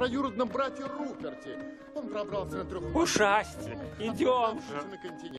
троюродном брате Руперте. Он пробрался на трех... Ушасти, идем же. на континент.